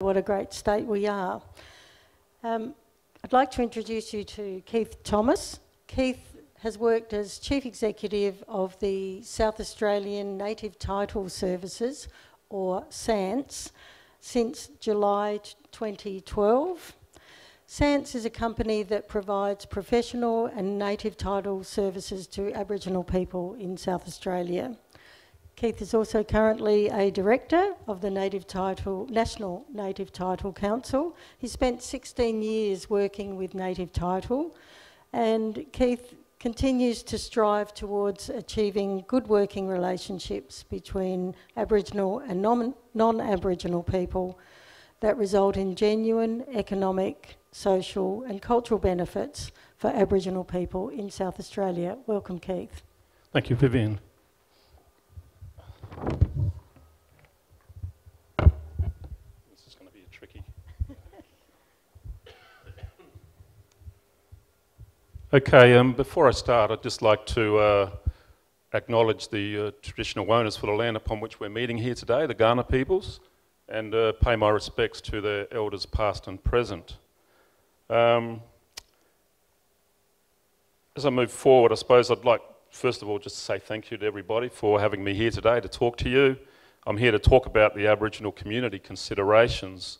what a great state we are. Um, I'd like to introduce you to Keith Thomas. Keith has worked as Chief Executive of the South Australian Native Title Services, or SANTS, since July 2012. SANTS is a company that provides professional and native title services to Aboriginal people in South Australia. Keith is also currently a director of the Native Title National Native Title Council. He spent 16 years working with Native Title, and Keith continues to strive towards achieving good working relationships between Aboriginal and non Aboriginal people that result in genuine economic, social, and cultural benefits for Aboriginal people in South Australia. Welcome, Keith. Thank you, Vivian. This is going to be a tricky. Okay, um, before I start, I'd just like to uh, acknowledge the uh, traditional owners for the land upon which we're meeting here today, the Kaurna peoples, and uh, pay my respects to their elders past and present. Um, as I move forward, I suppose I'd like first of all, just to say thank you to everybody for having me here today to talk to you. I'm here to talk about the Aboriginal community considerations.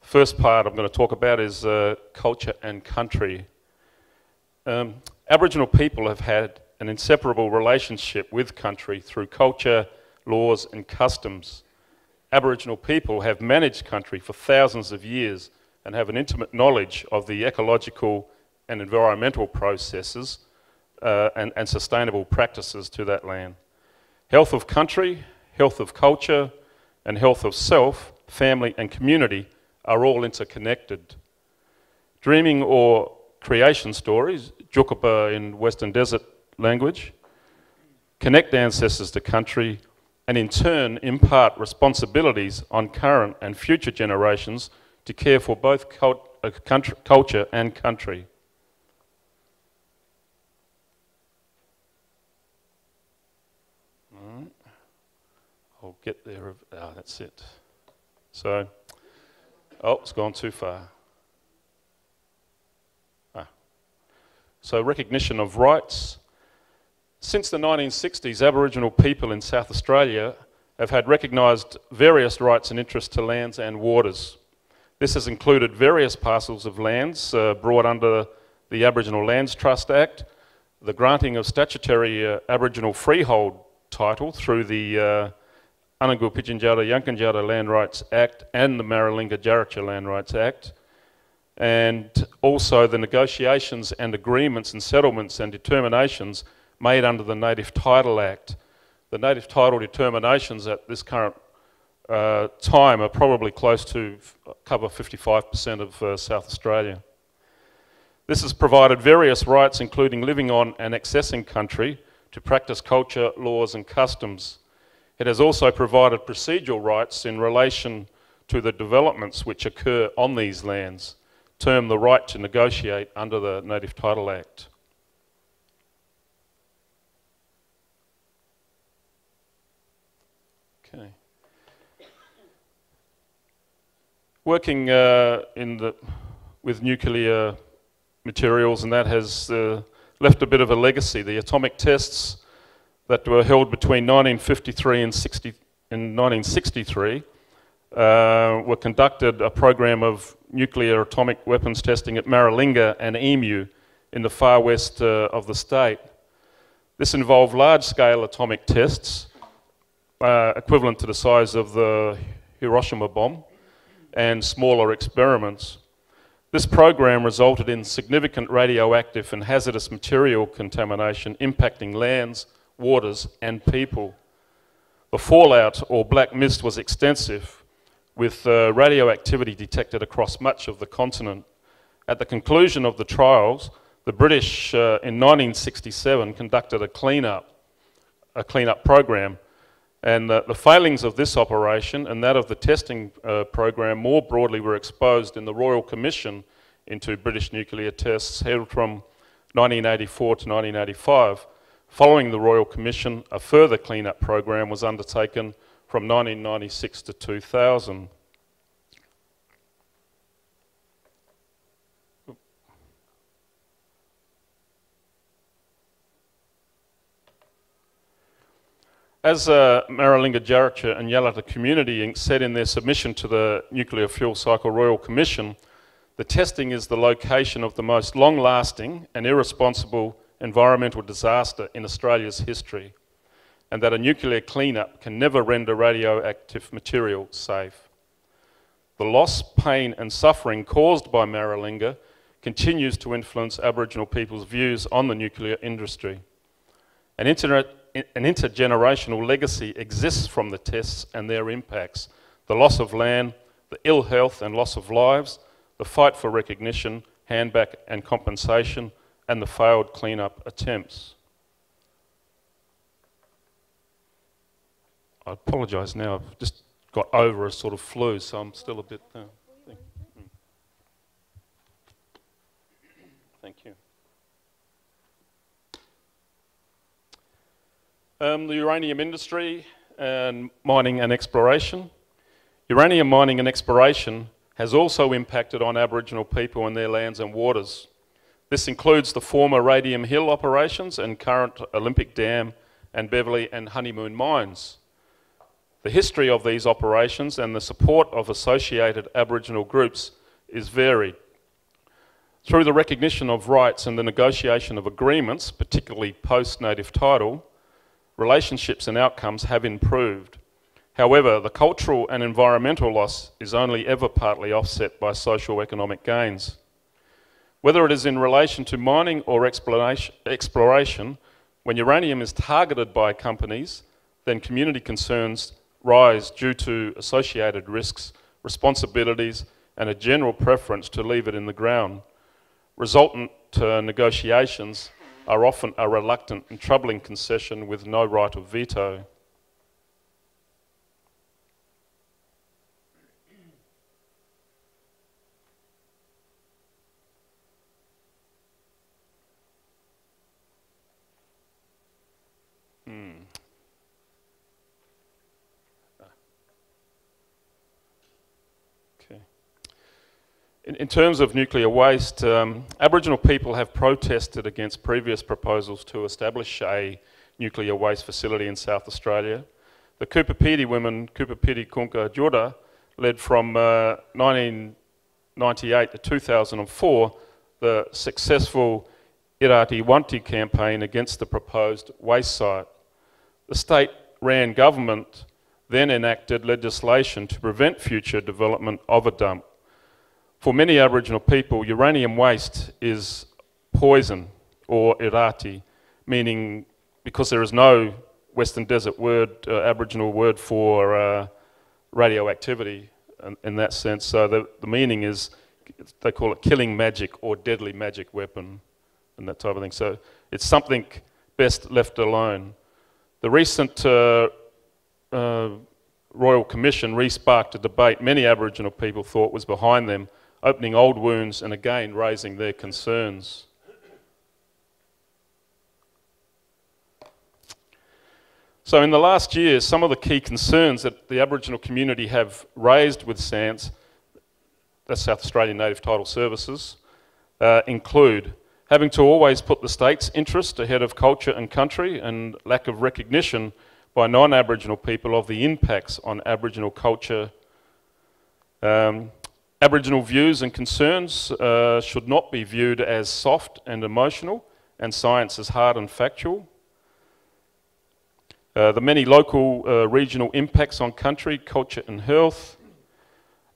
First part I'm going to talk about is uh, culture and country. Um, Aboriginal people have had an inseparable relationship with country through culture, laws, and customs. Aboriginal people have managed country for thousands of years and have an intimate knowledge of the ecological and environmental processes uh, and, and sustainable practices to that land. Health of country, health of culture, and health of self, family, and community are all interconnected. Dreaming or creation stories, Tjukurpa in Western Desert language, connect ancestors to country and in turn impart responsibilities on current and future generations to care for both cult uh, culture and country. I'll get there. Oh, that's it. So, oh, it's gone too far. So, recognition of rights. Since the 1960s, Aboriginal people in South Australia have had recognised various rights and interests to lands and waters. This has included various parcels of lands uh, brought under the Aboriginal Lands Trust Act, the granting of statutory uh, Aboriginal freehold title through the uh, Anangu Pitjantjatjara Yankunytjatjara Land Rights Act and the Maralinga Tjarutja Land Rights Act, and also the negotiations and agreements and settlements and determinations made under the Native Title Act. The Native Title determinations at this current uh, time are probably close to cover 55% of uh, South Australia. This has provided various rights, including living on and accessing country, to practice culture, laws, and customs. It has also provided procedural rights in relation to the developments which occur on these lands, termed the right to negotiate under the Native Title Act. Okay. Working uh, in the, with nuclear materials and that has uh, left a bit of a legacy. The atomic tests that were held between 1953 and, 60, in 1963 uh, were conducted a program of nuclear atomic weapons testing at Maralinga and Emu in the far west uh, of the state. This involved large-scale atomic tests uh, equivalent to the size of the Hiroshima bomb and smaller experiments. This program resulted in significant radioactive and hazardous material contamination impacting lands, waters, and people. The fallout or black mist was extensive, with uh, radioactivity detected across much of the continent. At the conclusion of the trials, the British uh, in 1967 conducted a cleanup, a cleanup program, and the, failings of this operation and that of the testing uh, program more broadly were exposed in the Royal Commission into British nuclear tests held from 1984 to 1985 Following the Royal Commission, a further clean-up program was undertaken from 1996 to 2000. As uh, Maralinga Tjarutja and Yalata Community Inc. said in their submission to the Nuclear Fuel Cycle Royal Commission, the testing is the location of the most long-lasting and irresponsible environmental disaster in Australia's history and that a nuclear cleanup can never render radioactive material safe. The loss, pain and suffering caused by Maralinga continues to influence Aboriginal people's views on the nuclear industry. An, internet, an intergenerational legacy exists from the tests and their impacts, the loss of land, the ill health and loss of lives, the fight for recognition, handback and compensation, and the failed cleanup attempts. I apologise now, I've just got over a sort of flu, so I'm still a bit. Uh, thank you. Um, the uranium industry and mining and exploration. Uranium mining and exploration has also impacted on Aboriginal people and their lands and waters. This includes the former Radium Hill operations and current Olympic Dam and Beverley and Honeymoon mines. The history of these operations and the support of associated Aboriginal groups is varied. Through the recognition of rights and the negotiation of agreements, particularly post-native title, relationships and outcomes have improved. However, the cultural and environmental loss is only ever partly offset by social economic gains. Whether it is in relation to mining or exploration, when uranium is targeted by companies, then community concerns rise due to associated risks, responsibilities, and a general preference to leave it in the ground. Resultant uh, negotiations are often a reluctant and troubling concession with no right of veto. In, in terms of nuclear waste, um, Aboriginal people have protested against previous proposals to establish a nuclear waste facility in South Australia. The Cooper women, Cooper Kungka Tjuta, led from uh, 1998 to 2004 the successful Irati Wanti campaign against the proposed waste site. The state-ran government then enacted legislation to prevent future development of a dump. For many Aboriginal people, uranium waste is poison or irati, meaning because there is no Western Desert word, uh, Aboriginal word for uh, radioactivity in, in, that sense. So the, the meaning is, they call it killing magic or deadly magic weapon and that type of thing. So it's something best left alone. The recent uh, uh, Royal Commission re-sparked a debate many Aboriginal people thought was behind them opening old wounds and again raising their concerns. So, in the last year, some of the key concerns that the Aboriginal community have raised with SANTS, that's South Australian Native Title Services, uh, include having to always put the state's interest ahead of culture and country and lack of recognition by non Aboriginal people of the impacts on Aboriginal culture, um, Aboriginal views and concerns uh, should not be viewed as soft and emotional, and science as hard and factual. Uh, the many local uh, regional impacts on country, culture, and health.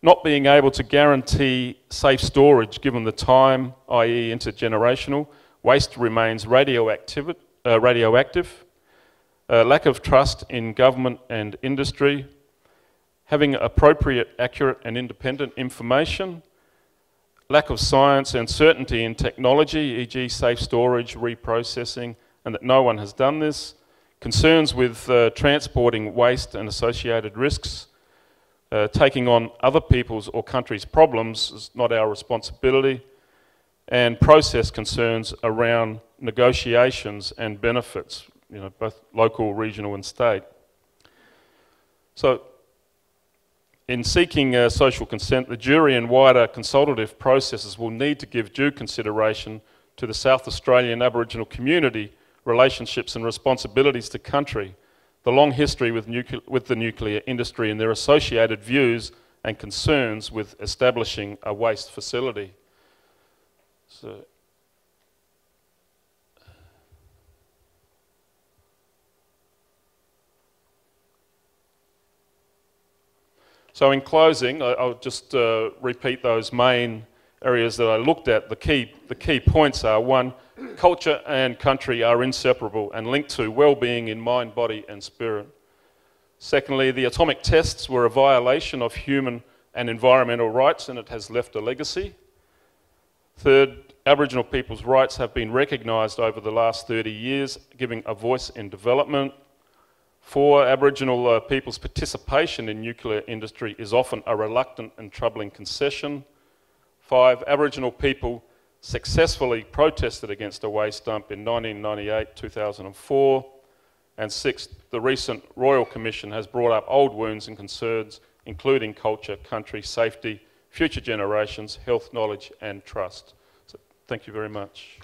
Not being able to guarantee safe storage given the time, i.e., intergenerational. Waste remains radioactive. Uh, radioactive. Uh, lack of trust in government and industry having appropriate, accurate and independent information, lack of science and certainty in technology, e.g. safe storage, reprocessing, and that no one has done this, concerns with uh, transporting waste and associated risks, uh, taking on other people's or countries' problems is not our responsibility, and process concerns around negotiations and benefits, you know, both local, regional and state. So in seeking uh, social consent, the jury and wider consultative processes will need to give due consideration to the South Australian Aboriginal community relationships and responsibilities to country, the long history with, with the nuclear industry and their associated views and concerns with establishing a waste facility. So, so in closing, I, will just uh, repeat those main areas that I looked at. The key, the key points are one, culture and country are inseparable and linked to well-being in mind, body and spirit. Secondly, the atomic tests were a violation of human and environmental rights and it has left a legacy. Third, Aboriginal people's rights have been recognised over the last 30 years, giving a voice in development. Four, Aboriginal uh, people's participation in nuclear industry is often a reluctant and troubling concession. Five, Aboriginal people successfully protested against a waste dump in 1998 2004. And six, the recent Royal Commission has brought up old wounds and concerns, including culture, country, safety, future generations, health, knowledge, and trust. So, thank you very much.